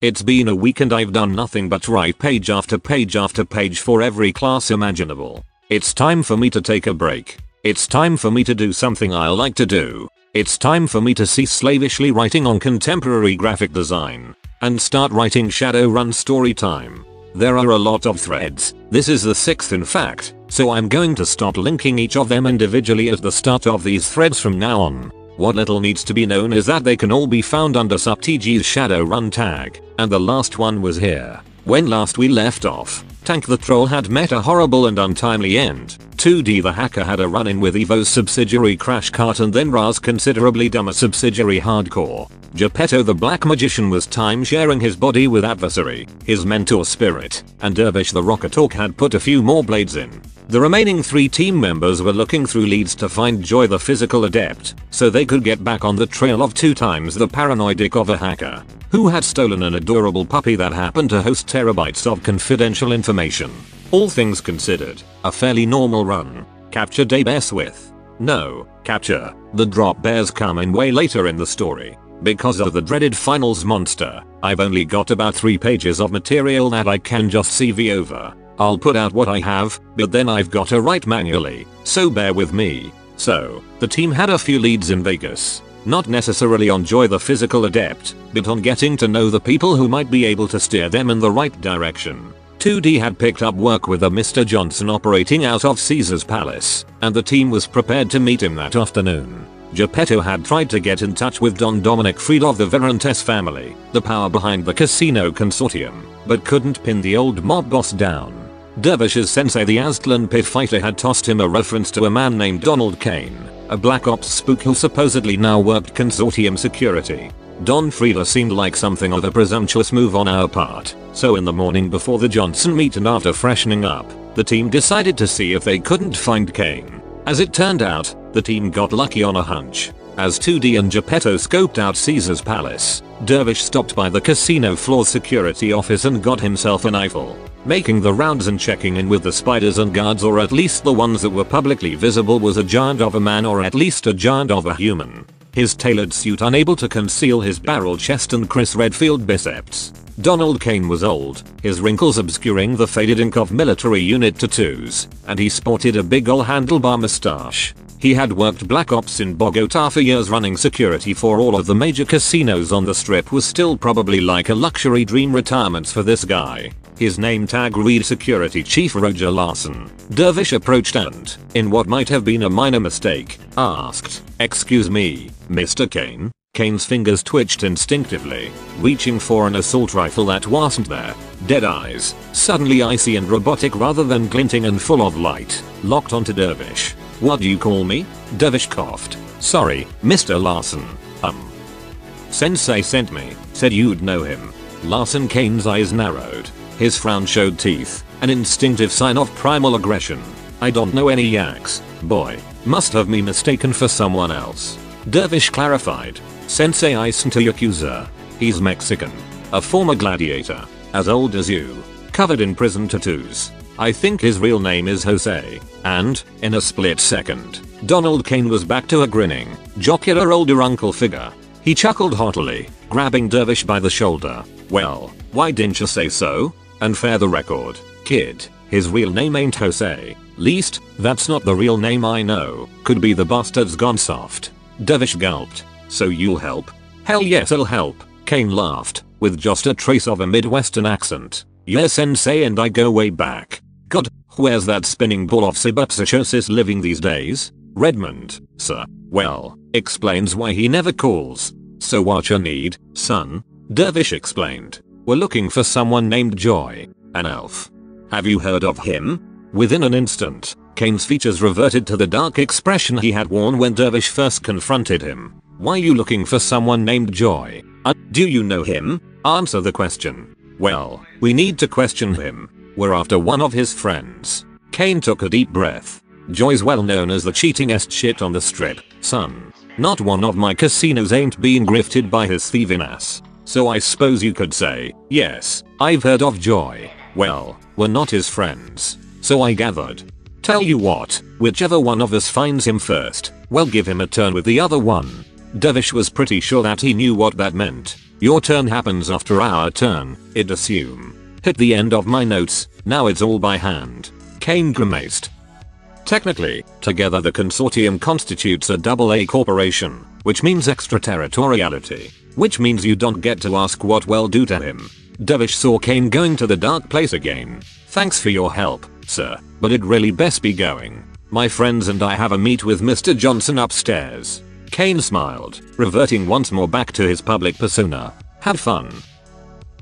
It's been a week and I've done nothing but write page after page after page for every class imaginable. It's time for me to take a break. It's time for me to do something I like to do. It's time for me to cease slavishly writing on contemporary graphic design and start writing Shadowrun story time. There are a lot of threads, this is the sixth in fact, so I'm going to stop linking each of them individually at the start of these threads from now on. What little needs to be known is that they can all be found under SupTG's Shadowrun tag, and the last one was here. When last we left off, Tank the Troll had met a horrible and untimely end. 2D the hacker had a run-in with Evo's subsidiary Crash Cart and then Ra's considerably dumber subsidiary Hardcore. Geppetto the Black Magician was time sharing his body with Adversary, his mentor Spirit, and Dervish the Rocket Hawk had put a few more blades in. The remaining three team members were looking through leads to find Joy the physical adept, so they could get back on the trail of two times the paranoid of a hacker, who had stolen an adorable puppy that happened to host terabytes of confidential information. All things considered, a fairly normal run. Capture day bears with. No, capture, the drop bears come in way later in the story. Because of the dreaded finals monster, I've only got about 3 pages of material that I can just CV over. I'll put out what I have, but then I've got to write manually, so bear with me. So, the team had a few leads in Vegas. Not necessarily on Joy the physical adept, but on getting to know the people who might be able to steer them in the right direction. 2D had picked up work with a Mr. Johnson operating out of Caesar's Palace, and the team was prepared to meet him that afternoon. Geppetto had tried to get in touch with Don Dominic Fried of the Verantes family, the power behind the casino consortium, but couldn't pin the old mob boss down. Dervish's sensei the Aztlan pit fighter had tossed him a reference to a man named Donald Kane, a black ops spook who supposedly now worked consortium security. Don Frieda seemed like something of a presumptuous move on our part, so in the morning before the Johnson meet and after freshening up, the team decided to see if they couldn't find Kane. As it turned out, the team got lucky on a hunch. As 2D and Geppetto scoped out Caesar's palace, Dervish stopped by the casino floor security office and got himself an Eiffel making the rounds and checking in with the spiders and guards or at least the ones that were publicly visible was a giant of a man or at least a giant of a human. His tailored suit unable to conceal his barrel chest and Chris Redfield biceps. Donald Kane was old, his wrinkles obscuring the faded ink of military unit tattoos, and he sported a big ol' handlebar mustache. He had worked Black Ops in Bogota for years running security for all of the major casinos on the strip was still probably like a luxury dream retirements for this guy. His name tag read Security Chief Roger Larson. Dervish approached and, in what might have been a minor mistake, asked, Excuse me, Mr. Kane? Kane's fingers twitched instinctively, reaching for an assault rifle that wasn't there. Dead eyes, suddenly icy and robotic rather than glinting and full of light, locked onto Dervish. What do you call me? Dervish coughed. Sorry, Mr. Larson. Um. Sensei sent me, said you'd know him. Larson Kane's eyes narrowed. His frown showed teeth, an instinctive sign of primal aggression. I don't know any yaks, boy. Must have me mistaken for someone else. Dervish clarified. Sensei Isento Yakuza. He's Mexican. A former gladiator. As old as you. Covered in prison tattoos. I think his real name is Jose. And, in a split second, Donald Kane was back to a grinning, jocular older uncle figure. He chuckled haughtily, grabbing Dervish by the shoulder. Well, why didn't you say so? And fair the record, kid, his real name ain't Jose. Least, that's not the real name I know. Could be the bastard's gone soft. Dervish gulped. So you'll help? Hell yes I'll help. Kane laughed, with just a trace of a midwestern accent. Yes sensei and I go way back. God, where's that spinning ball of subpsychosis living these days? Redmond, sir. Well, explains why he never calls. So what you need, son? Dervish explained. We're looking for someone named Joy, an elf. Have you heard of him? Within an instant, Kane's features reverted to the dark expression he had worn when Dervish first confronted him. Why are you looking for someone named Joy? Uh, do you know him? Answer the question. Well, we need to question him. We're after one of his friends. Kane took a deep breath. Joy's well known as the cheatingest shit on the strip, son. Not one of my casinos ain't being grifted by his thieving ass. So I suppose you could say, yes, I've heard of Joy. Well, we're not his friends. So I gathered. Tell you what, whichever one of us finds him first, we'll give him a turn with the other one. Dervish was pretty sure that he knew what that meant. Your turn happens after our turn, it assume. Hit the end of my notes, now it's all by hand. Kane grimaced. Technically, together the consortium constitutes a double A corporation, which means extraterritoriality. Which means you don't get to ask what well do to him. Dervish saw Kane going to the dark place again. Thanks for your help, sir, but it really best be going. My friends and I have a meet with Mr. Johnson upstairs. Kane smiled, reverting once more back to his public persona. Have fun.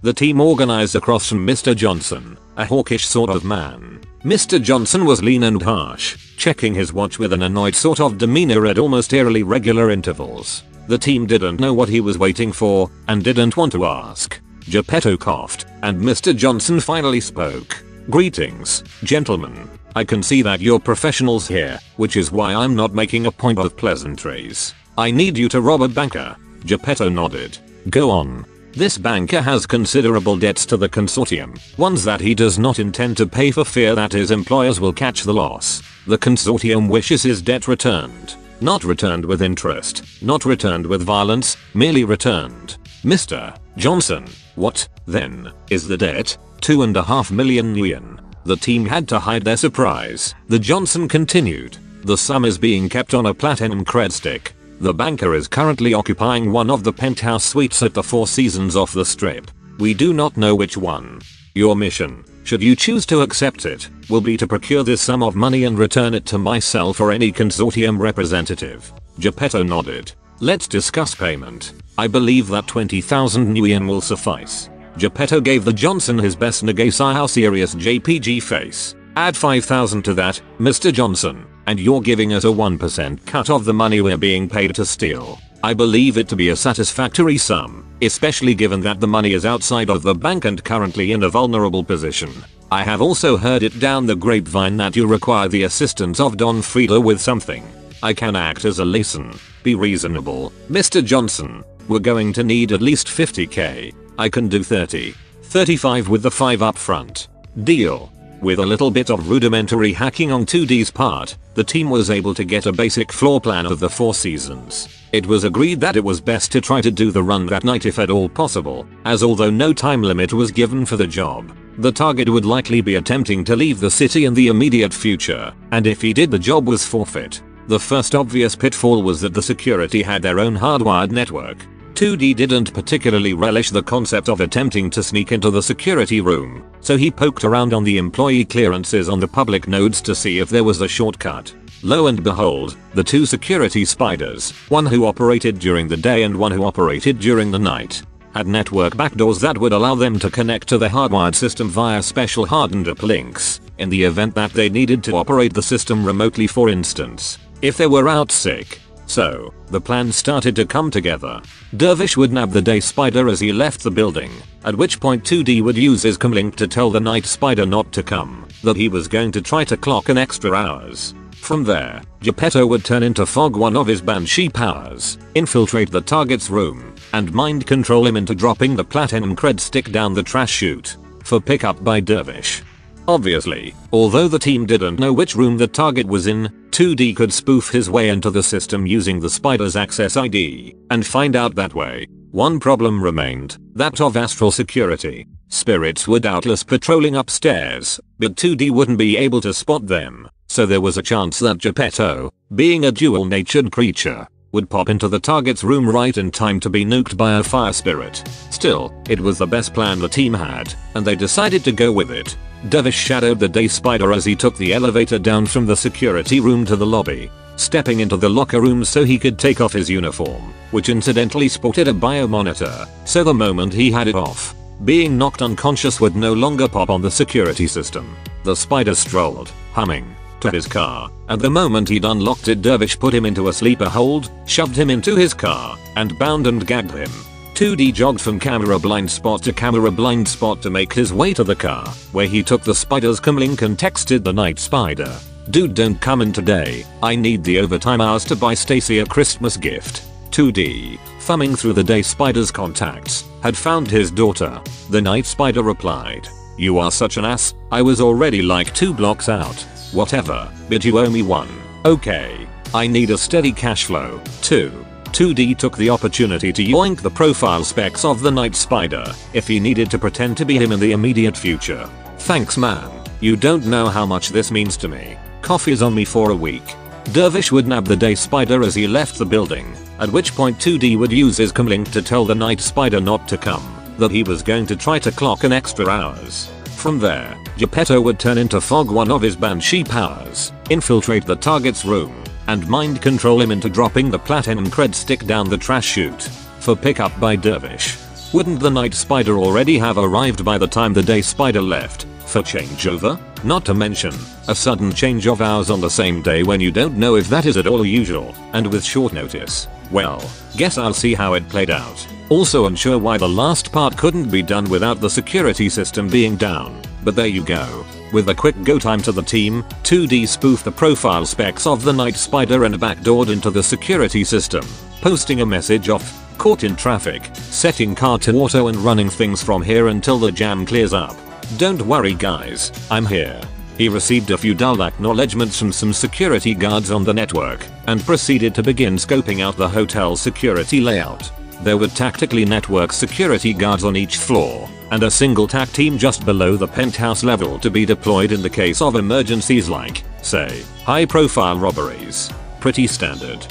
The team organized across from Mr. Johnson, a hawkish sort of man. Mr. Johnson was lean and harsh, checking his watch with an annoyed sort of demeanor at almost eerily regular intervals. The team didn't know what he was waiting for, and didn't want to ask. Geppetto coughed, and Mr. Johnson finally spoke. Greetings, gentlemen. I can see that you're professionals here, which is why I'm not making a point of pleasantries. I need you to rob a banker. Geppetto nodded. Go on. This banker has considerable debts to the consortium, ones that he does not intend to pay for fear that his employers will catch the loss. The consortium wishes his debt returned. Not returned with interest, not returned with violence, merely returned. Mr. Johnson, what, then, is the debt? Two and a half million yuan. The team had to hide their surprise. The Johnson continued. The sum is being kept on a platinum cred stick. The banker is currently occupying one of the penthouse suites at the Four Seasons off the strip. We do not know which one. Your mission, should you choose to accept it, will be to procure this sum of money and return it to myself or any consortium representative. Geppetto nodded. Let's discuss payment. I believe that 20,000 new yen will suffice. Geppetto gave the Johnson his best Nagasai how serious JPG face. Add 5000 to that, Mr. Johnson, and you're giving us a 1% cut of the money we're being paid to steal. I believe it to be a satisfactory sum, especially given that the money is outside of the bank and currently in a vulnerable position. I have also heard it down the grapevine that you require the assistance of Don Frieda with something. I can act as a liaison. Be reasonable, Mr. Johnson. We're going to need at least 50k. I can do 30. 35 with the 5 up front. Deal. With a little bit of rudimentary hacking on 2D's part, the team was able to get a basic floor plan of the four seasons. It was agreed that it was best to try to do the run that night if at all possible, as although no time limit was given for the job, the target would likely be attempting to leave the city in the immediate future, and if he did the job was forfeit. The first obvious pitfall was that the security had their own hardwired network, 2D didn't particularly relish the concept of attempting to sneak into the security room, so he poked around on the employee clearances on the public nodes to see if there was a shortcut. Lo and behold, the two security spiders, one who operated during the day and one who operated during the night, had network backdoors that would allow them to connect to the hardwired system via special hardened uplinks, in the event that they needed to operate the system remotely for instance, if they were out sick so, the plan started to come together. Dervish would nab the day spider as he left the building, at which point 2D would use his comlink to tell the night spider not to come, that he was going to try to clock an extra hours. From there, Geppetto would turn into Fog one of his Banshee powers, infiltrate the target's room, and mind control him into dropping the platinum cred stick down the trash chute, for pickup by Dervish. Obviously, although the team didn't know which room the target was in, 2D could spoof his way into the system using the spider's access ID and find out that way. One problem remained, that of astral security. Spirits were doubtless patrolling upstairs, but 2D wouldn't be able to spot them, so there was a chance that Geppetto, being a dual-natured creature, would pop into the target's room right in time to be nuked by a fire spirit. Still, it was the best plan the team had, and they decided to go with it. Dervish shadowed the day spider as he took the elevator down from the security room to the lobby, stepping into the locker room so he could take off his uniform, which incidentally sported a biomonitor, so the moment he had it off, being knocked unconscious would no longer pop on the security system. The spider strolled, humming, to his car, and the moment he'd unlocked it Dervish put him into a sleeper hold, shoved him into his car, and bound and gagged him. 2D jogged from camera blind spot to camera blind spot to make his way to the car, where he took the spider's comlink and texted the night spider. Dude don't come in today, I need the overtime hours to buy Stacy a Christmas gift. 2D, thumbing through the day spider's contacts, had found his daughter. The night spider replied, you are such an ass, I was already like two blocks out. Whatever, but you owe me one. Okay. I need a steady cash flow, too. 2D took the opportunity to yoink the profile specs of the Night Spider if he needed to pretend to be him in the immediate future. Thanks man. You don't know how much this means to me. Coffee's on me for a week. Dervish would nab the day spider as he left the building, at which point 2D would use his comlink to tell the night spider not to come, that he was going to try to clock an extra hours. From there, Geppetto would turn into Fog one of his Banshee powers, infiltrate the target's room, and mind control him into dropping the platinum cred stick down the trash chute, for pickup by Dervish. Wouldn't the night spider already have arrived by the time the day spider left, for changeover? Not to mention, a sudden change of hours on the same day when you don't know if that is at all usual, and with short notice. Well, guess I'll see how it played out. Also unsure why the last part couldn't be done without the security system being down, but there you go. With a quick go time to the team, 2D spoofed the profile specs of the Night Spider and backdoored into the security system, posting a message of caught in traffic, setting car to auto and running things from here until the jam clears up. Don't worry guys, I'm here. He received a few dull acknowledgements from some security guards on the network and proceeded to begin scoping out the hotel security layout. There were tactically network security guards on each floor and a single TAC team just below the penthouse level to be deployed in the case of emergencies like, say, high profile robberies. Pretty standard.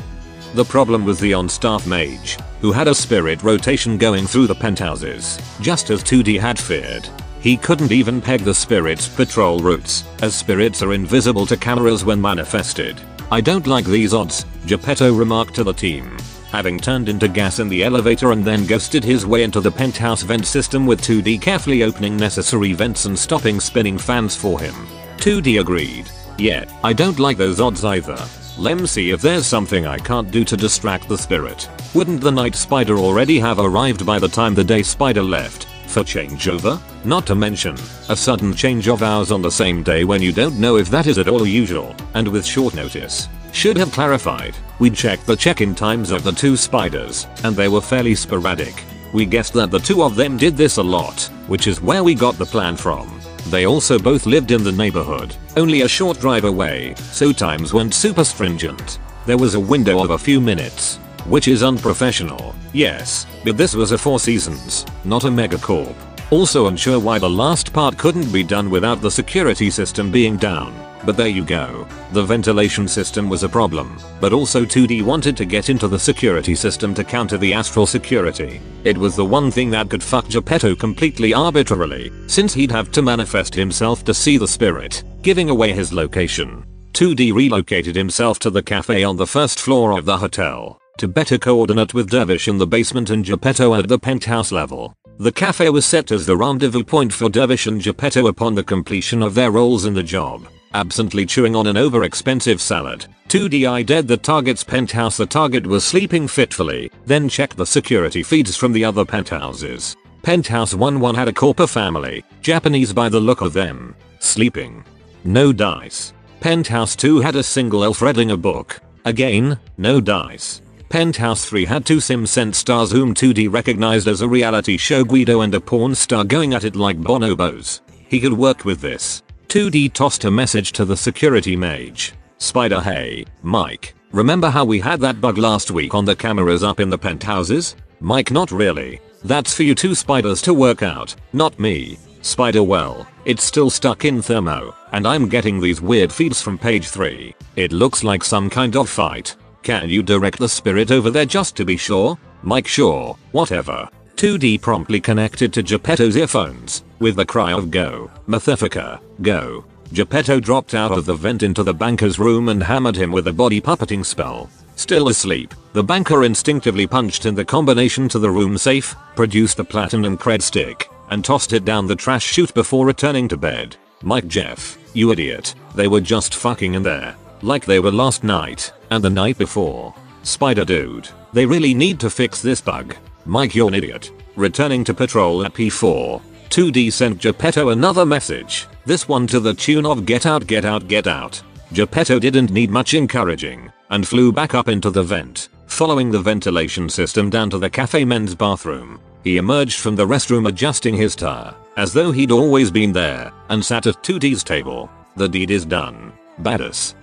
The problem was the on-staff mage, who had a spirit rotation going through the penthouses, just as 2D had feared. He couldn't even peg the spirit's patrol routes, as spirits are invisible to cameras when manifested. I don't like these odds, Geppetto remarked to the team. Having turned into gas in the elevator and then ghosted his way into the penthouse vent system with 2D carefully opening necessary vents and stopping spinning fans for him. 2D agreed. Yeah, I don't like those odds either. Lem see if there's something I can't do to distract the spirit. Wouldn't the night spider already have arrived by the time the day spider left? for changeover? Not to mention, a sudden change of hours on the same day when you don't know if that is at all usual, and with short notice. Should have clarified, we checked the check-in times of the two spiders, and they were fairly sporadic. We guessed that the two of them did this a lot, which is where we got the plan from. They also both lived in the neighborhood, only a short drive away, so times weren't super stringent. There was a window of a few minutes, which is unprofessional, yes, but this was a Four Seasons, not a megacorp. Also unsure why the last part couldn't be done without the security system being down. But there you go. The ventilation system was a problem, but also 2D wanted to get into the security system to counter the astral security. It was the one thing that could fuck Geppetto completely arbitrarily, since he'd have to manifest himself to see the spirit, giving away his location. 2D relocated himself to the cafe on the first floor of the hotel to better coordinate with Dervish in the basement and Geppetto at the penthouse level. The cafe was set as the rendezvous point for Dervish and Geppetto upon the completion of their roles in the job. Absently chewing on an over-expensive salad, 2D dead the target's penthouse the target was sleeping fitfully, then checked the security feeds from the other penthouses. Penthouse 1-1 had a corper family, Japanese by the look of them, sleeping. No dice. Penthouse 2 had a single elf reading a book. Again, no dice. Penthouse 3 had two SimSense stars whom 2D recognized as a reality show Guido and a porn star going at it like bonobos. He could work with this. 2D tossed a message to the security mage. Spider hey, Mike, remember how we had that bug last week on the cameras up in the penthouses? Mike not really. That's for you two spiders to work out, not me. Spider well, it's still stuck in thermo, and I'm getting these weird feeds from page 3. It looks like some kind of fight. Can you direct the spirit over there just to be sure? Mike sure, whatever. 2D promptly connected to Geppetto's earphones, with the cry of go, Mathefica, go. Geppetto dropped out of the vent into the banker's room and hammered him with a body puppeting spell. Still asleep, the banker instinctively punched in the combination to the room safe, produced the platinum cred stick, and tossed it down the trash chute before returning to bed. Mike Jeff, you idiot, they were just fucking in there. Like they were last night, and the night before. Spider dude, they really need to fix this bug. Mike you're an idiot. Returning to patrol at P4. 2D sent Geppetto another message, this one to the tune of get out get out get out. Geppetto didn't need much encouraging, and flew back up into the vent, following the ventilation system down to the cafe men's bathroom. He emerged from the restroom adjusting his tire, as though he'd always been there, and sat at 2D's table. The deed is done. Badass.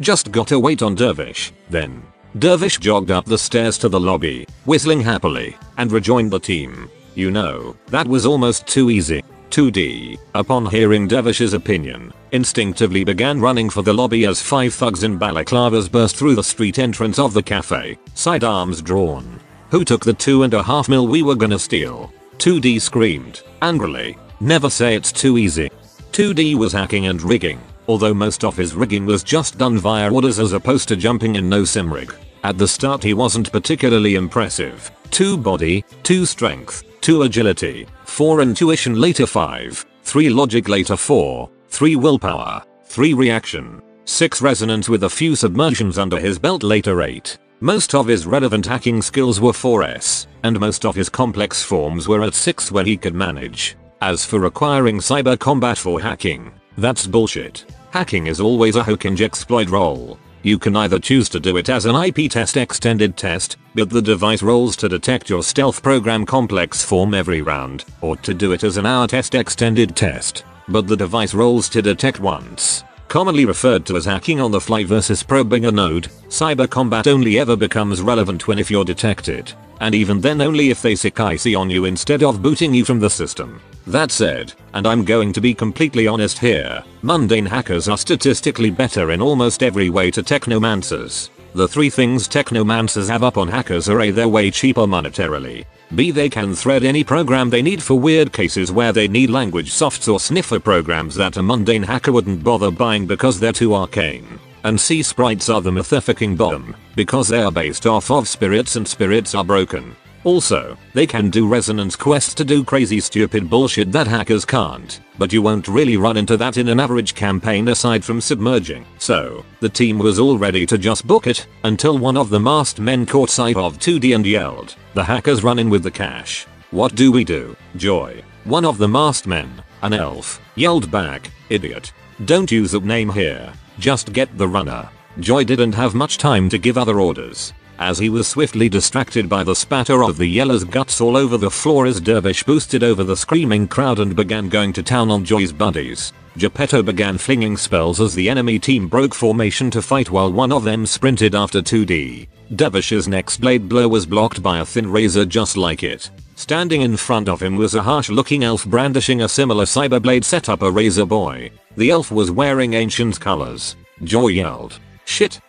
Just gotta wait on Dervish, then. Dervish jogged up the stairs to the lobby, whistling happily, and rejoined the team. You know, that was almost too easy. 2D, upon hearing Dervish's opinion, instinctively began running for the lobby as five thugs in balaclavas burst through the street entrance of the cafe, sidearms drawn. Who took the two and a half mil we were gonna steal? 2D screamed, angrily. Never say it's too easy. 2D was hacking and rigging, although most of his rigging was just done via orders as opposed to jumping in no sim rig. At the start he wasn't particularly impressive. 2 body, 2 strength, 2 agility, 4 intuition later 5, 3 logic later 4, 3 willpower, 3 reaction, 6 resonance with a few submersions under his belt later 8. Most of his relevant hacking skills were 4S, and most of his complex forms were at 6 when he could manage. As for requiring cyber combat for hacking, that's bullshit. Hacking is always a hacking exploit role. You can either choose to do it as an IP test extended test, but the device rolls to detect your stealth program complex form every round, or to do it as an hour test extended test, but the device rolls to detect once. Commonly referred to as hacking on the fly versus probing a node, cyber combat only ever becomes relevant when if you're detected, and even then only if they sick icy on you instead of booting you from the system. That said, and I'm going to be completely honest here, mundane hackers are statistically better in almost every way to technomancers. The three things technomancers have up on hackers are A they're way cheaper monetarily, B they can thread any program they need for weird cases where they need language softs or sniffer programs that a mundane hacker wouldn't bother buying because they're too arcane. And C sprites are the mythificking bomb, because they are based off of spirits and spirits are broken. Also, they can do resonance quests to do crazy stupid bullshit that hackers can't, but you won't really run into that in an average campaign aside from submerging. So, the team was all ready to just book it, until one of the masked men caught sight of 2D and yelled, the hackers run in with the cash. What do we do? Joy. One of the masked men, an elf, yelled back, idiot. Don't use that name here, just get the runner. Joy didn't have much time to give other orders as he was swiftly distracted by the spatter of the yeller's guts all over the floor as Dervish boosted over the screaming crowd and began going to town on Joy's buddies. Geppetto began flinging spells as the enemy team broke formation to fight while one of them sprinted after 2D. Dervish's next blade blow was blocked by a thin razor just like it. Standing in front of him was a harsh looking elf brandishing a similar cyber blade setup a razor boy. The elf was wearing ancient colors. Joy yelled. Shit.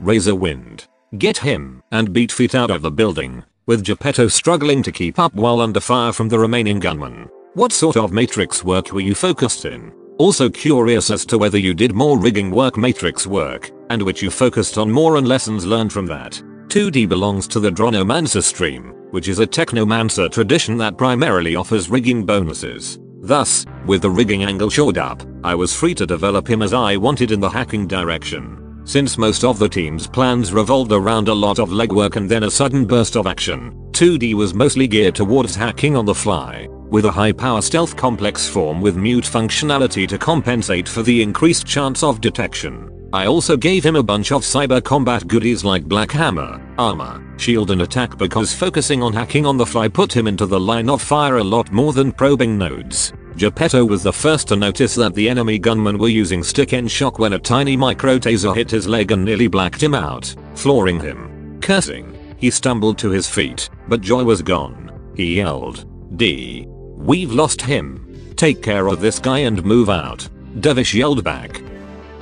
Razor wind. Get him, and beat feet out of the building, with Geppetto struggling to keep up while under fire from the remaining gunmen. What sort of matrix work were you focused in? Also curious as to whether you did more rigging work matrix work, and which you focused on more and lessons learned from that. 2D belongs to the Dronomancer stream, which is a Technomancer tradition that primarily offers rigging bonuses. Thus, with the rigging angle shored up, I was free to develop him as I wanted in the hacking direction. Since most of the team's plans revolved around a lot of legwork and then a sudden burst of action, 2D was mostly geared towards hacking on the fly, with a high power stealth complex form with mute functionality to compensate for the increased chance of detection. I also gave him a bunch of cyber combat goodies like Black Hammer, armor, shield and attack because focusing on hacking on the fly put him into the line of fire a lot more than probing nodes. Geppetto was the first to notice that the enemy gunmen were using Stick-n-Shock when a tiny micro taser hit his leg and nearly blacked him out, flooring him. Cursing, he stumbled to his feet, but Joy was gone. He yelled, D. We've lost him. Take care of this guy and move out. Dervish yelled back.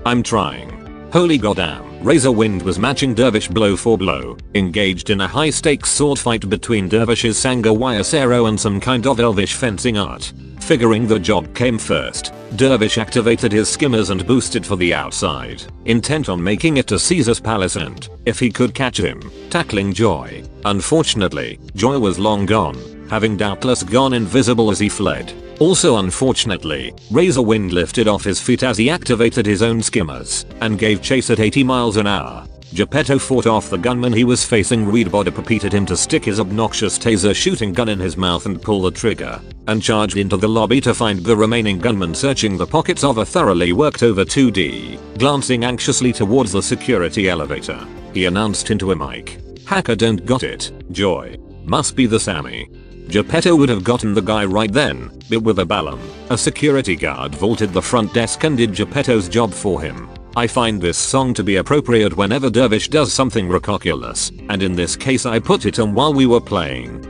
I'm trying. Holy goddamn. Razor Wind was matching Dervish blow for blow, engaged in a high stakes sword fight between Dervish's Sangha arrow and some kind of elvish fencing art. Figuring the job came first, Dervish activated his skimmers and boosted for the outside, intent on making it to Caesar's palace and, if he could catch him, tackling Joy. Unfortunately, Joy was long gone, having doubtless gone invisible as he fled. Also unfortunately, Razor Wind lifted off his feet as he activated his own skimmers and gave chase at 80 miles an hour. Geppetto fought off the gunman he was facing Reed repeated him to stick his obnoxious taser shooting gun in his mouth and pull the trigger, and charged into the lobby to find the remaining gunman searching the pockets of a thoroughly worked over 2D, glancing anxiously towards the security elevator. He announced into a mic. Hacker don't got it, Joy. Must be the Sammy. Geppetto would have gotten the guy right then, but with a Balam, a security guard vaulted the front desk and did Geppetto's job for him. I find this song to be appropriate whenever Dervish does something ridiculous, and in this case I put it on while we were playing.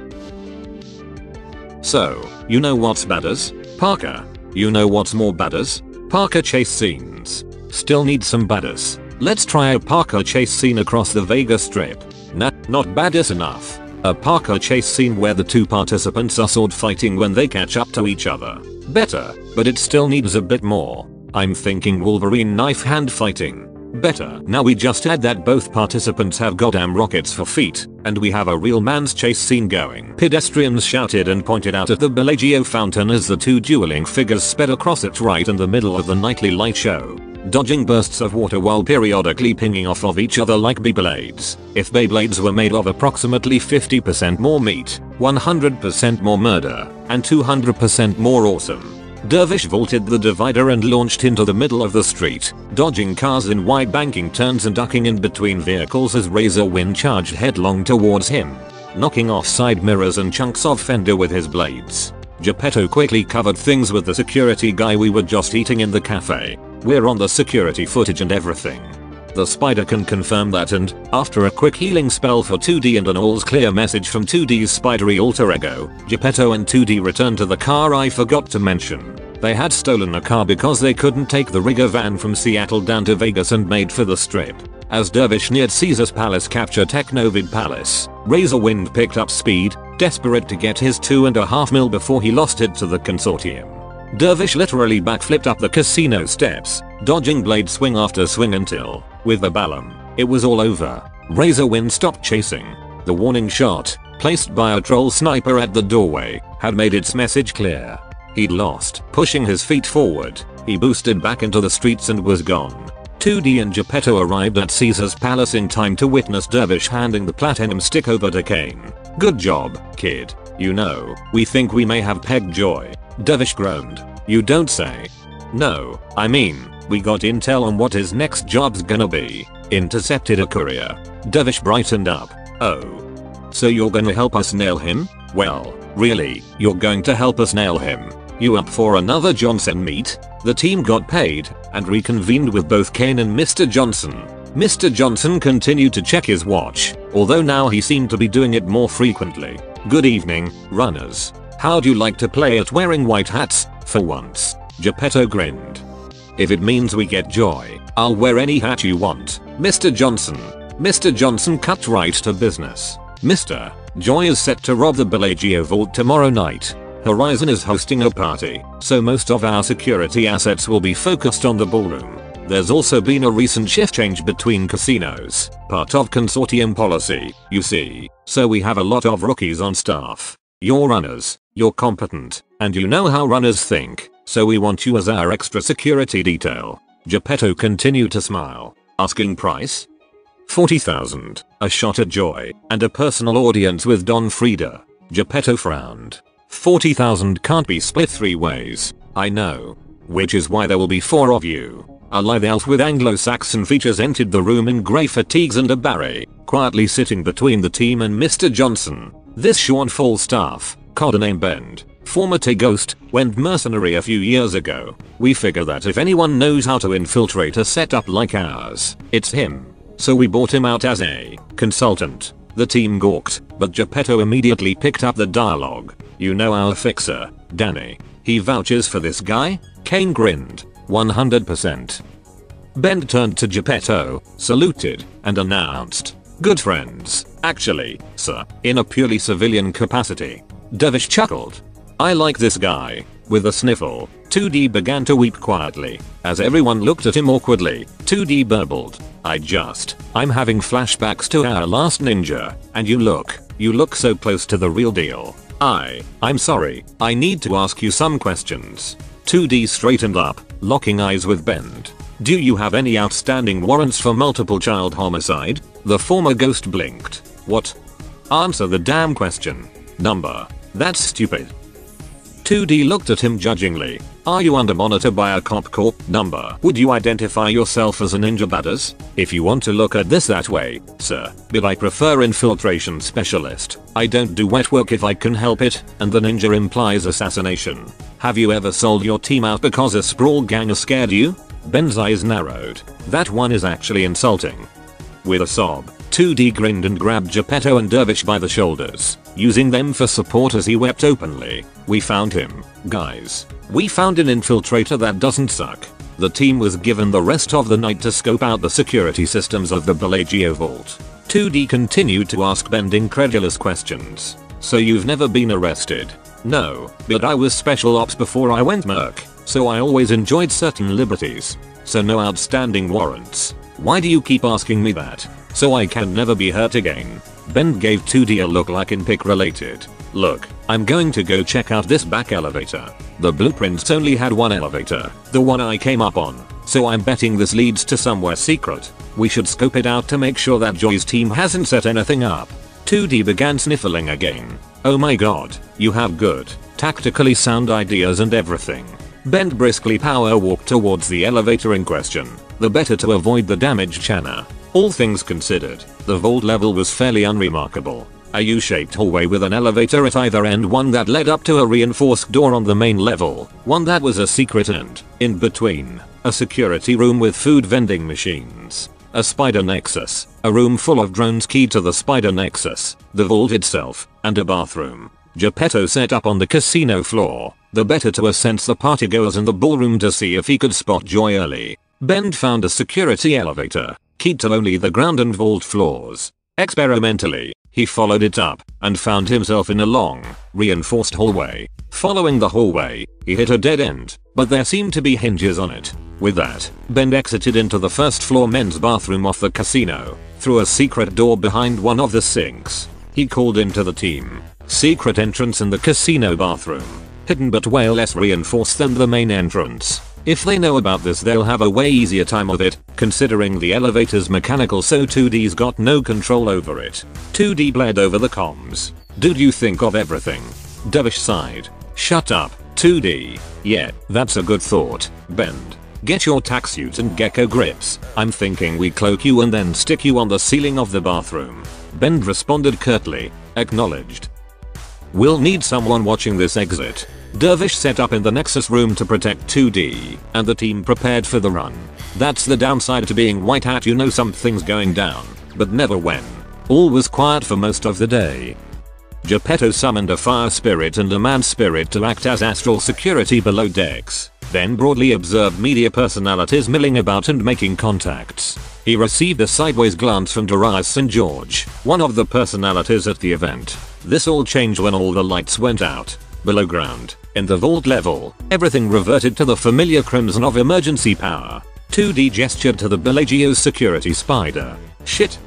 So, you know what's badders? parkour. You know what's more badders? parkour chase scenes. Still need some badders. Let's try a parkour chase scene across the Vegas Strip. Nah, not baddest enough. A parkour chase scene where the two participants are sword fighting when they catch up to each other. Better, but it still needs a bit more. I'm thinking Wolverine knife hand fighting. Better. Now we just add that both participants have goddamn rockets for feet, and we have a real man's chase scene going. Pedestrians shouted and pointed out at the Bellagio fountain as the two dueling figures sped across it right in the middle of the nightly light show dodging bursts of water while periodically pinging off of each other like Beyblades. If Beyblades were made of approximately 50% more meat, 100% more murder, and 200% more awesome. Dervish vaulted the divider and launched into the middle of the street, dodging cars in wide banking turns and ducking in between vehicles as Razor Wind charged headlong towards him, knocking off side mirrors and chunks of fender with his blades. Geppetto quickly covered things with the security guy we were just eating in the cafe. We're on the security footage and everything. The spider can confirm that and, after a quick healing spell for 2D and an all's clear message from 2D's spidery alter ego, Geppetto and 2D return to the car I forgot to mention. They had stolen a car because they couldn't take the rigger van from Seattle down to Vegas and made for the strip. As Dervish neared Caesar's Palace capture Technovid Palace, Razorwind picked up speed, desperate to get his 2.5 mil before he lost it to the consortium. Dervish literally backflipped up the casino steps, dodging blade swing after swing until, with the Balam, it was all over. Razorwind stopped chasing. The warning shot, placed by a troll sniper at the doorway, had made its message clear. He'd lost. Pushing his feet forward, he boosted back into the streets and was gone. 2D and Geppetto arrived at Caesar's palace in time to witness Dervish handing the platinum stick over to Kane. Good job, kid. You know, we think we may have pegged Joy. Dervish groaned. You don't say. No, I mean, we got intel on what his next job's gonna be. Intercepted a courier. Dervish brightened up. Oh. So you're gonna help us nail him? Well, really, you're going to help us nail him. You up for another Johnson meet? The team got paid and reconvened with both Kane and Mr. Johnson. Mr. Johnson continued to check his watch, although now he seemed to be doing it more frequently. Good evening, runners. How'd you like to play at wearing white hats, for once? Geppetto grinned. If it means we get joy, I'll wear any hat you want, Mr. Johnson. Mr. Johnson cut right to business. Mr. Joy is set to rob the Bellagio vault tomorrow night. Horizon is hosting a party, so most of our security assets will be focused on the ballroom. There's also been a recent shift change between casinos, part of consortium policy, you see, so we have a lot of rookies on staff. You're runners, you're competent, and you know how runners think, so we want you as our extra security detail. Geppetto continued to smile, asking price? 40,000, a shot at joy, and a personal audience with Don Frieda. Geppetto frowned. 40,000 can't be split three ways, I know. Which is why there will be four of you. A lithe elf with Anglo-Saxon features entered the room in grey fatigues and a beret, quietly sitting between the team and Mr. Johnson. This Sean Falstaff, codename Bend, former T-Ghost, went mercenary a few years ago. We figure that if anyone knows how to infiltrate a setup like ours, it's him. So we bought him out as a consultant. The team gawked, but Geppetto immediately picked up the dialogue. You know our fixer, Danny. He vouches for this guy? Kane grinned. 100%. Bend turned to Geppetto, saluted, and announced, Good friends, actually, sir, in a purely civilian capacity. Dervish chuckled. I like this guy. With a sniffle, 2D began to weep quietly. As everyone looked at him awkwardly, 2D burbled. I just, I'm having flashbacks to our last ninja, and you look, you look so close to the real deal. I, I'm sorry, I need to ask you some questions. 2D straightened up, locking eyes with Bend. Do you have any outstanding warrants for multiple child homicide? The former ghost blinked. What? Answer the damn question. Number. That's stupid. 2D looked at him judgingly. Are you under monitor by a cop corp number? Would you identify yourself as a ninja badass? If you want to look at this that way, sir, but I prefer infiltration specialist. I don't do wet work if I can help it, and the ninja implies assassination. Have you ever sold your team out because a sprawl gang scared you? Ben's eyes narrowed. That one is actually insulting. With a sob, 2D grinned and grabbed Geppetto and Dervish by the shoulders, using them for support as he wept openly. We found him, guys. We found an infiltrator that doesn't suck. The team was given the rest of the night to scope out the security systems of the Bellagio vault. 2D continued to ask Ben incredulous questions. So you've never been arrested? No, but I was special ops before I went merc, so I always enjoyed certain liberties. So no outstanding warrants. Why do you keep asking me that? So I can never be hurt again. Ben gave 2D a look like in pic related. Look, I'm going to go check out this back elevator. The blueprints only had one elevator, the one I came up on, so I'm betting this leads to somewhere secret. We should scope it out to make sure that Joy's team hasn't set anything up. 2D began sniffling again. Oh my god, you have good, tactically sound ideas and everything. Ben briskly power walked towards the elevator in question, the better to avoid the damaged Channa. All things considered, the vault level was fairly unremarkable. A U-shaped hallway with an elevator at either end one that led up to a reinforced door on the main level, one that was a secret and, in between, a security room with food vending machines, a spider nexus, a room full of drones keyed to the spider nexus, the vault itself, and a bathroom. Geppetto set up on the casino floor, the better to assess the partygoers in the ballroom to see if he could spot Joy early. Bend found a security elevator, keyed to only the ground and vault floors. Experimentally, he followed it up and found himself in a long, reinforced hallway. Following the hallway, he hit a dead end, but there seemed to be hinges on it. With that, Bend exited into the first floor men's bathroom off the casino, through a secret door behind one of the sinks. He called into the team. Secret entrance in the casino bathroom. Hidden but way less reinforced than the main entrance. If they know about this they'll have a way easier time of it, considering the elevator's mechanical so 2D's got no control over it. 2D bled over the comms. Did you think of everything? Dervish sighed. Shut up, 2D. Yeah, that's a good thought, Bend. Get your tack suit and gecko grips. I'm thinking we cloak you and then stick you on the ceiling of the bathroom. Bend responded curtly. Acknowledged. We'll need someone watching this exit. Dervish set up in the Nexus room to protect 2D, and the team prepared for the run. That's the downside to being white hat you know something's going down, but never when. All was quiet for most of the day. Geppetto summoned a fire spirit and a man spirit to act as astral security below decks, then broadly observed media personalities milling about and making contacts. He received a sideways glance from Darius St. George, one of the personalities at the event. This all changed when all the lights went out. Below ground, in the vault level, everything reverted to the familiar crimson of emergency power. 2D gestured to the Bellagio's security spider. Shit.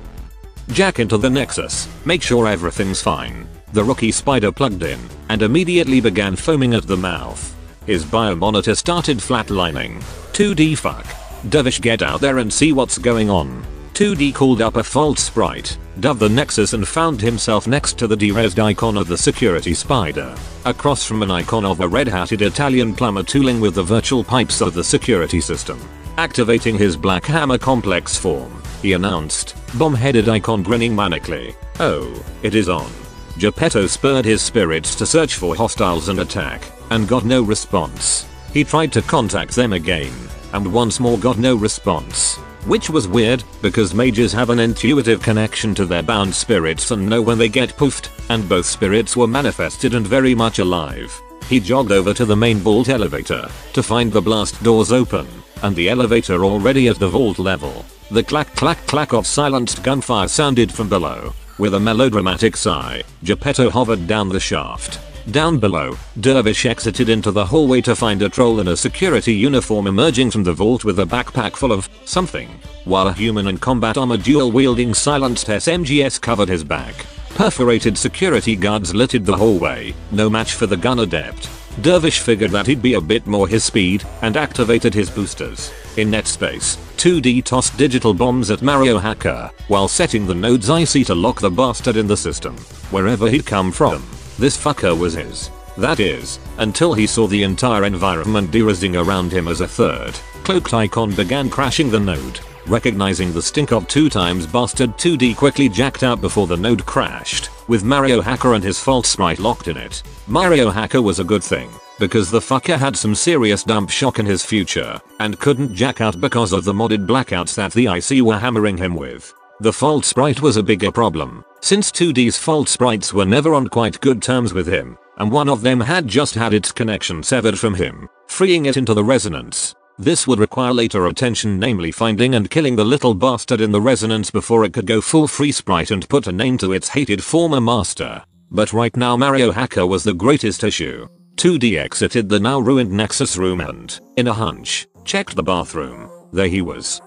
Jack into the nexus, make sure everything's fine. The rookie spider plugged in, and immediately began foaming at the mouth. His biomonitor started flatlining. 2D fuck. Dervish get out there and see what's going on. 2D called up a fault sprite, dove the nexus and found himself next to the derezzed icon of the security spider, across from an icon of a red-hatted Italian plumber tooling with the virtual pipes of the security system. Activating his black hammer complex form, he announced, bomb-headed icon grinning manically. Oh, it is on. Geppetto spurred his spirits to search for hostiles and attack, and got no response. He tried to contact them again, and once more got no response. Which was weird, because mages have an intuitive connection to their bound spirits and know when they get poofed, and both spirits were manifested and very much alive. He jogged over to the main vault elevator, to find the blast doors open, and the elevator already at the vault level. The clack clack clack of silenced gunfire sounded from below. With a melodramatic sigh, Geppetto hovered down the shaft. Down below, Dervish exited into the hallway to find a troll in a security uniform emerging from the vault with a backpack full of something, while a human in combat armor dual-wielding silenced SMGs covered his back. Perforated security guards littered the hallway, no match for the gun adept. Dervish figured that he'd be a bit more his speed and activated his boosters. In net space, 2D tossed digital bombs at Mario Hacker while setting the node's IC to lock the bastard in the system, wherever he'd come from. This fucker was his. That is, until he saw the entire environment derezzing around him as a third, cloaked icon began crashing the node. Recognizing the stink of two times bastard 2D quickly jacked out before the node crashed, with Mario Hacker and his fault sprite locked in it. Mario Hacker was a good thing. because the fucker had some serious dump shock in his future and couldn't jack out because of the modded blackouts that the IC were hammering him with. The fault sprite was a bigger problem, since 2D's fault sprites were never on quite good terms with him, and one of them had just had its connection severed from him, freeing it into the resonance. This would require later attention namely finding and killing the little bastard in the resonance before it could go full free sprite and put a name to its hated former master. But right now Mario Hacker was the greatest issue. 2D exited the now ruined Nexus room and, in a hunch, checked the bathroom. There he was.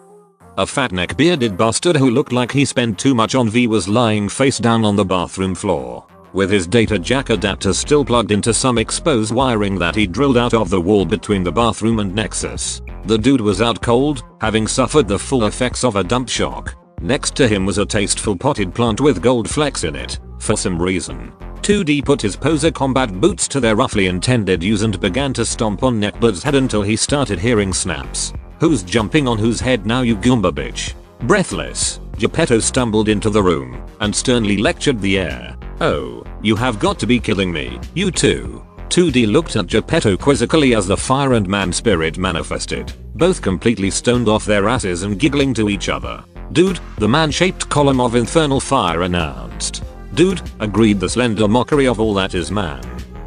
A fat neck bearded bastard who looked like he spent too much on V was lying face down on the bathroom floor with his data jack adapter still plugged into some exposed wiring that he drilled out of the wall between the bathroom and Nexus. The dude was out cold, having suffered the full effects of a dump shock. Next to him was a tasteful potted plant with gold flecks in it, for some reason. 2D put his poser combat boots to their roughly intended use and began to stomp on Neckbird's head until he started hearing snaps. Who's jumping on whose head now you goomba bitch? Breathless, Geppetto stumbled into the room and sternly lectured the air. Oh, you have got to be killing me, you too. 2D looked at Geppetto quizzically as the fire and man spirit manifested, both completely stoned off their asses and giggling to each other. Dude, the man-shaped column of infernal fire announced. Dude, agreed the slender mockery of all that is man.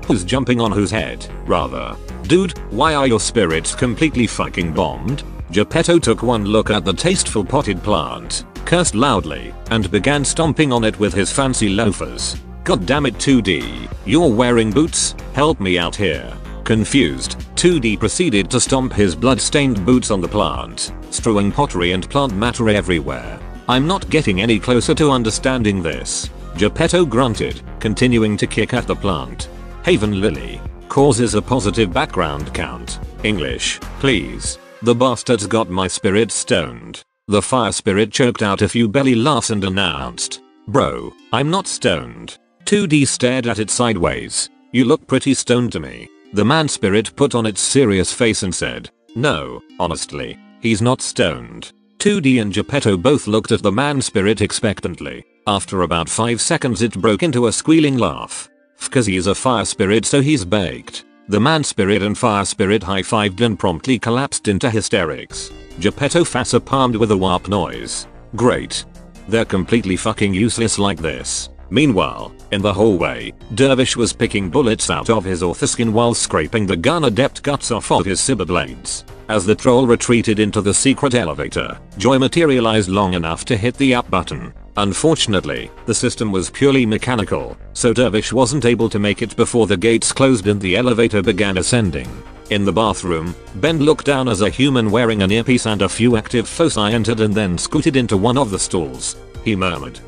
Who's jumping on whose head, rather. Dude, why are your spirits completely fucking bombed? Geppetto took one look at the tasteful potted plant, cursed loudly, and began stomping on it with his fancy loafers. God damn it 2D, you're wearing boots? Help me out here. Confused, 2D proceeded to stomp his blood-stained boots on the plant, strewing pottery and plant matter everywhere. I'm not getting any closer to understanding this. Geppetto grunted, continuing to kick at the plant. Haven Lily. Causes a positive background count. English, please. The bastards got my spirit stoned. The fire spirit choked out a few belly laughs and announced. Bro, I'm not stoned. 2D stared at it sideways. You look pretty stoned to me. The man spirit put on its serious face and said. No, honestly, he's not stoned. 2D and Geppetto both looked at the man spirit expectantly. After about 5 seconds it broke into a squealing laugh. Fcuz he's a fire spirit so he's baked. The man spirit and fire spirit high-fived and promptly collapsed into hysterics. Geppetto Fassa palmed with a warp noise. Great. They're completely fucking useless like this. Meanwhile, in the hallway, Dervish was picking bullets out of his orthoskin while scraping the gun adept guts off of his saber blades. As the troll retreated into the secret elevator, Joy materialized long enough to hit the up button. Unfortunately, the system was purely mechanical, so Dervish wasn't able to make it before the gates closed and the elevator began ascending. In the bathroom, Ben looked down as a human wearing an earpiece and a few active foci entered and then scooted into one of the stalls. He murmured.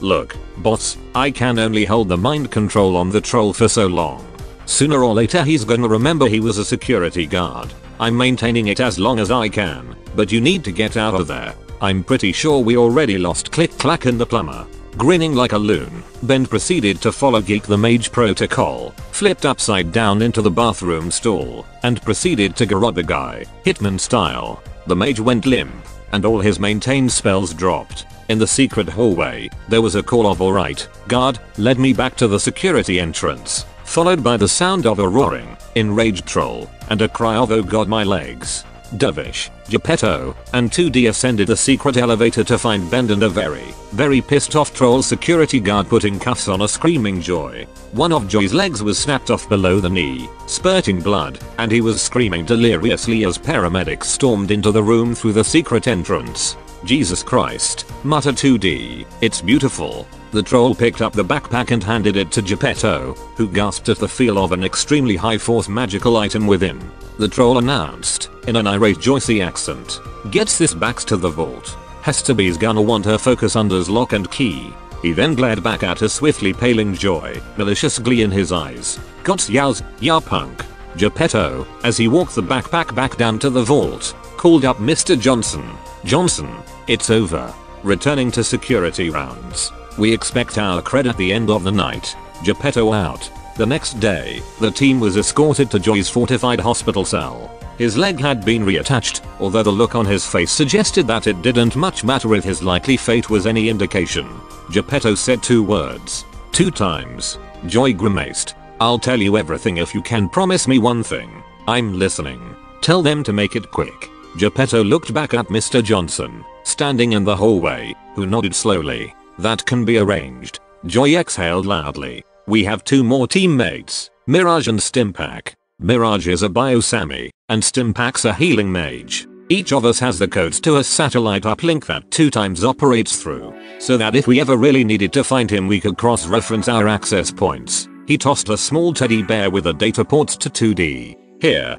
Look, boss, I can only hold the mind control on the troll for so long. Sooner or later he's gonna remember he was a security guard. I'm maintaining it as long as I can, but you need to get out of there. I'm pretty sure we already lost Click Clack and the plumber. Grinning like a loon, Ben proceeded to follow Geek the Mage protocol, flipped upside down into the bathroom stall, and proceeded to garrote the guy, Hitman style. The mage went limp, and all his maintained spells dropped. In the secret hallway, there was a call of alright, guard, led me back to the security entrance followed by the sound of a roaring, enraged troll, and a cry of oh god my legs. Dervish, Geppetto, and 2D ascended the secret elevator to find Ben and a very, very pissed off troll security guard putting cuffs on a screaming Joy. One of Joy's legs was snapped off below the knee, spurting blood, and he was screaming deliriously as paramedics stormed into the room through the secret entrance. Jesus Christ, muttered 2D, it's beautiful. The troll picked up the backpack and handed it to Geppetto, who gasped at the feel of an extremely high force magical item within. The troll announced, in an irate Jersey accent, gets this back to the vault. Hesterby's gonna want her focus under's lock and key. He then glared back at her swiftly paling joy, malicious glee in his eyes. Got yows, ya punk. Geppetto, as he walked the backpack back down to the vault, called up Mr. Johnson. Johnson, it's over. Returning to security rounds. We expect our credit the end of the night. Geppetto out. The next day, the team was escorted to Joy's fortified hospital cell. His leg had been reattached, although the look on his face suggested that it didn't much matter if his likely fate was any indication. Geppetto said two words. Two times. Joy grimaced. I'll tell you everything if you can promise me one thing. I'm listening. Tell them to make it quick. Geppetto looked back at Mr. Johnson, standing in the hallway, who nodded slowly. That can be arranged. Joy exhaled loudly. We have two more teammates, Mirage and Stimpak. Mirage is a Biosami, and Stimpak's a healing mage. Each of us has the codes to a satellite uplink that two times operates through, so that if we ever really needed to find him we could cross-reference our access points. He tossed a small teddy bear with a data port to 2D. Here.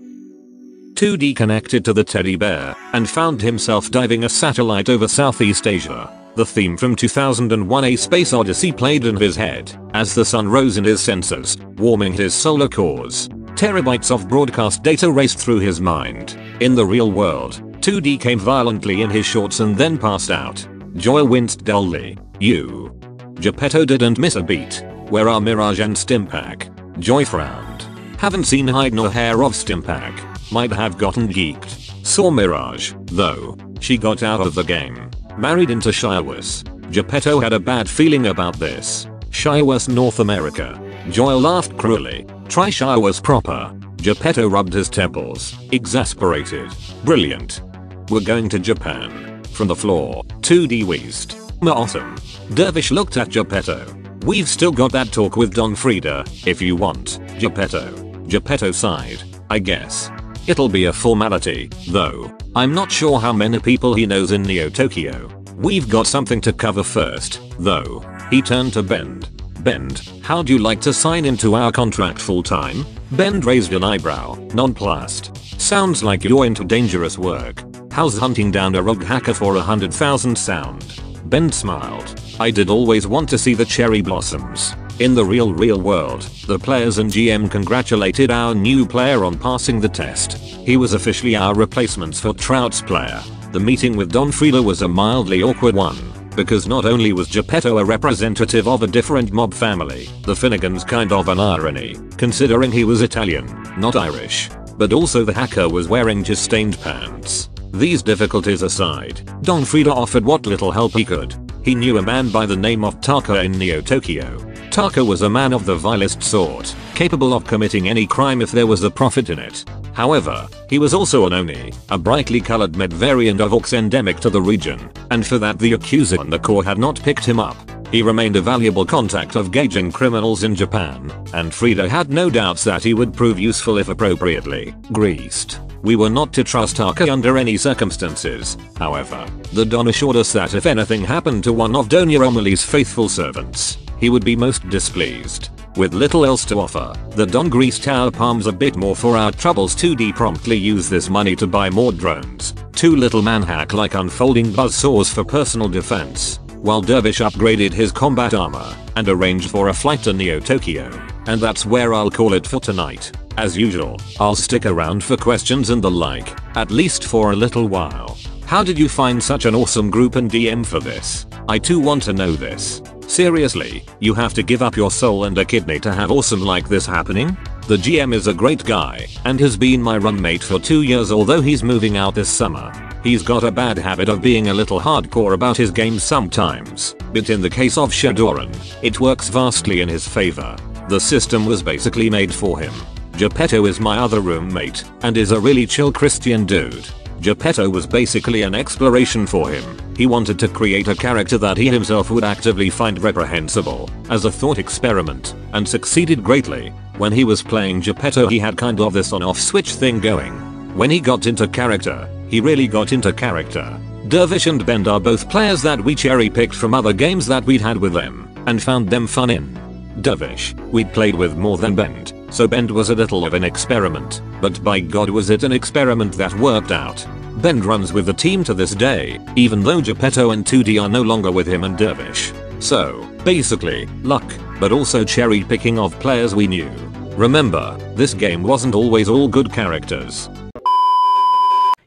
2D connected to the teddy bear and found himself diving a satellite over Southeast Asia. The theme from 2001 A Space Odyssey played in his head as the sun rose in his sensors, warming his solar cores. Terabytes of broadcast data raced through his mind. In the real world, 2D came violently in his shorts and then passed out. Joy winced dully. You. Geppetto didn't miss a beat. Where are Mirage and Stimpak? Joy frowned. Haven't seen hide nor hair of Stimpak. Might have gotten geeked. Saw Mirage, though. She got out of the game. Married into Shiawase. Geppetto had a bad feeling about this. Shiawase North America. Joy laughed cruelly. Try Shiawase proper. Geppetto rubbed his temples, exasperated. Brilliant. We're going to Japan. From the floor, 2D wheezed. Awesome. Dervish looked at Geppetto. We've still got that talk with Don Frida, if you want, Geppetto. Geppetto sighed. I guess. It'll be a formality, though. I'm not sure how many people he knows in Neo Tokyo. We've got something to cover first, though. He turned to Bend. Bend, how'd you like to sign into our contract full time? Bend raised an eyebrow, nonplussed. Sounds like you're into dangerous work. How's hunting down a rogue hacker for a hundred thousand sound? Bend smiled. I did always want to see the cherry blossoms. In the real real world, the players and GM congratulated our new player on passing the test. He was officially our replacements for Trout's player. The meeting with Don Frida was a mildly awkward one, because not only was Geppetto a representative of a different mob family, the Finnegans kind of an irony, considering he was Italian, not Irish, but also the hacker was wearing just stained pants. These difficulties aside, Don Frida offered what little help he could. He knew a man by the name of Taka in Neo Tokyo. Taka was a man of the vilest sort, capable of committing any crime if there was a profit in it. However, he was also an Oni, a brightly colored metavariant of Orcs endemic to the region, and for that the Yakuza and the core had not picked him up. He remained a valuable contact of gaijin criminals in Japan, and Frida had no doubts that he would prove useful if appropriately greased. We were not to trust Taka under any circumstances, however. The Don assured us that if anything happened to one of Donia Romilly's faithful servants, he would be most displeased. With little else to offer, the Don greased our palms a bit more for our troubles 2D promptly used this money to buy more drones, two little manhack like unfolding buzzsaws for personal defense, while Dervish upgraded his combat armor and arranged for a flight to Neo Tokyo. And that's where I'll call it for tonight. As usual, I'll stick around for questions and the like, at least for a little while. How did you find such an awesome group and DM for this? I too want to know this. Seriously, you have to give up your soul and a kidney to have awesome like this happening? The GM is a great guy and has been my roommate for 2 years although he's moving out this summer. He's got a bad habit of being a little hardcore about his games sometimes, but in the case of Shadowrun, it works vastly in his favor. The system was basically made for him. Geppetto is my other roommate and is a really chill Christian dude. Geppetto was basically an exploration for him. He wanted to create a character that he himself would actively find reprehensible as a thought experiment and succeeded greatly. When he was playing Geppetto he had kind of this on off switch thing going. When he got into character, he really got into character. Dervish and Bend are both players that we cherry picked from other games that we'd had with them and found them fun in. Dervish, we'd played with more than Bend, so Bend was a little of an experiment, but by god was it an experiment that worked out. Bend runs with the team to this day, even though Geppetto and 2D are no longer with him and Dervish. So, basically, luck, but also cherry picking of players we knew. Remember, this game wasn't always all good characters.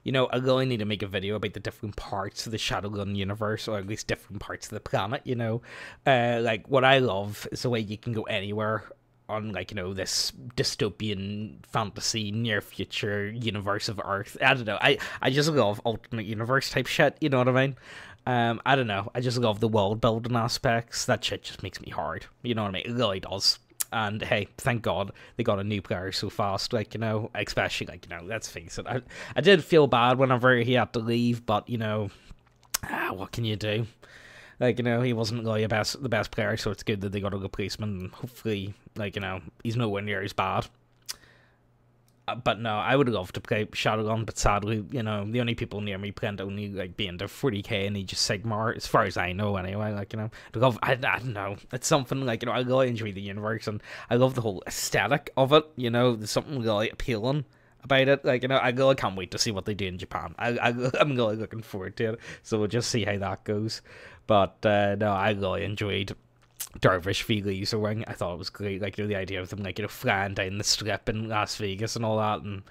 You know, I really need to make a video about the different parts of the Shadowrun universe, or at least different parts of the planet, you know? Uh, like, what I love is the way you can go anywhere on like you know this dystopian fantasy near future universe of earth. I don't know. I i just love ultimate universe type shit you know what i mean? Um i don't know. I just love the world building aspects. That shit just makes me hard. You know what i mean? It really does. And hey, thank God they got a new player so fast. Like you know, especially like you know, let's face it. I I did feel bad whenever he had to leave, but you know, ah, what can you do? Like you know, he wasn't really best the best player, so it's good that they got a replacement. Hopefully, like you know, he's nowhere near as bad. Uh, but no, I would love to play Shadowrun, but sadly, you know, the only people near me playing only like being the 40k and of Sigmar, as far as I know, anyway. Like you know, I love, I, I don't know, it's something like you know, I really enjoy the universe and I love the whole aesthetic of it. You know, there's something really appealing about it. Like you know, I really can't wait to see what they do in Japan. I, I I'm really looking forward to it. So we'll just see how that goes. But uh, no, I really enjoyed Dervish Fili ring. I thought it was great. Like you know, the idea of them like you know flying down the strip in Las Vegas and all that, and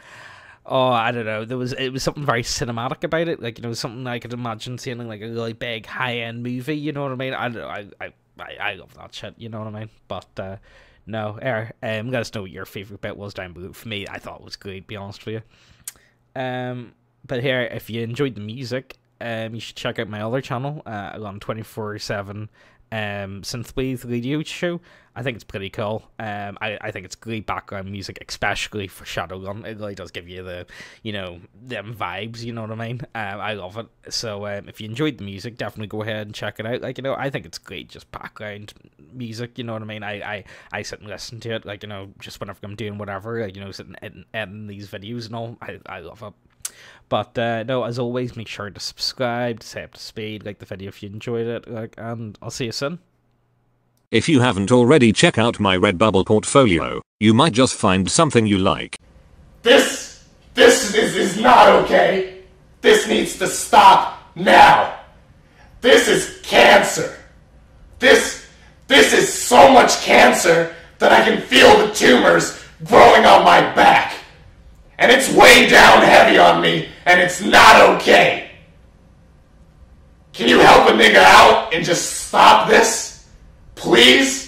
oh, I don't know. There was it was something very cinematic about it. Like you know, something I could imagine seeing like a really big high end movie. You know what I mean? I I I I, I love that shit. You know what I mean? But uh, no, er, um, let us know what your favorite bit was down below. For me, I thought it was great. Be honest with you. Um, but here, if you enjoyed the music, um, you should check out my other channel uh, on 24 7 um, synthwave radio show. I think it's pretty cool. Um, I, I think it's great background music, especially for Shadowrun. It really does give you the, you know, them vibes. You know what I mean? Um, I love it. So um, if you enjoyed the music, definitely go ahead and check it out. Like you know, I think it's great, just background music. You know what I mean? I I, I sit and listen to it, like you know, just whenever I'm doing whatever, like you know, sitting editing, editing these videos and all. I I love it. But uh, no, as always, make sure to subscribe, to stay up to speed, like the video if you enjoyed it, like, and I'll see you soon. If you haven't already, check out my Redbubble portfolio. You might just find something you like. This, this is, is not okay. This needs to stop now. This is cancer. This, this is so much cancer that I can feel the tumors growing on my back and it's way down heavy on me, and it's not okay. Can you help a nigga out and just stop this? Please?